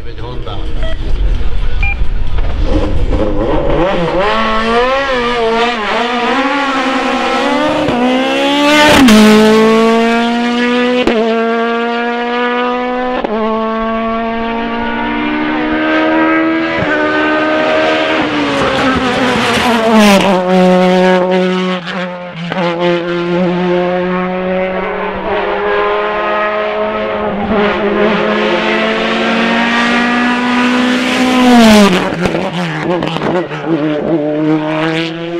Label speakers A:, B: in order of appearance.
A: em vez de
B: Mm-hmm.